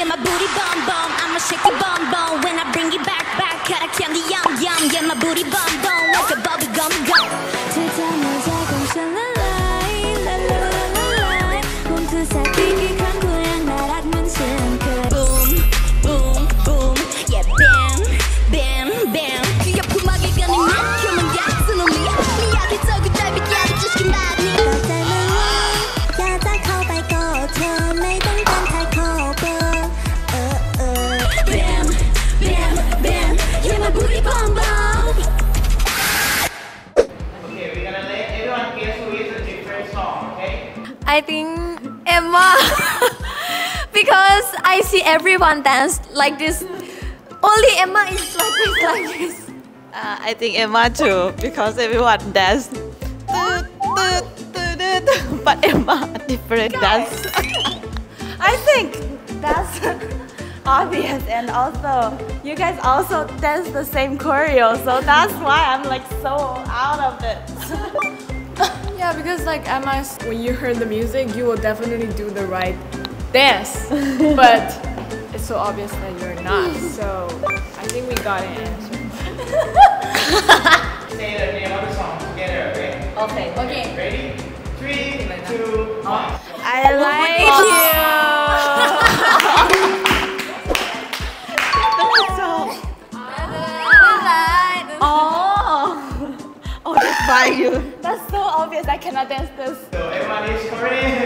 Yeah, my booty bum bum, I'ma shake the bum bum when I bring you back back. Cut a candy yum yum. Yeah, my booty bum bum like a bubble gum gum. 대자마자 감상 la la la la la la. 몸 두세. I think Emma because I see everyone dance like this. Only Emma is like this, like this. Uh, I think Emma too because everyone dance. But Emma different dance. I think that's obvious, and also you guys also dance the same choreo, so that's why I'm like so out of it. Yeah, because like Emma, when you heard the music, you will definitely do the right dance. but it's so obvious that you're not. So I think we got an answer. Say the name of the song together, okay? Okay. Okay. Ready? Three, two, one. That's you. That's so obvious. I cannot dance this. So everyone is correct. Yes.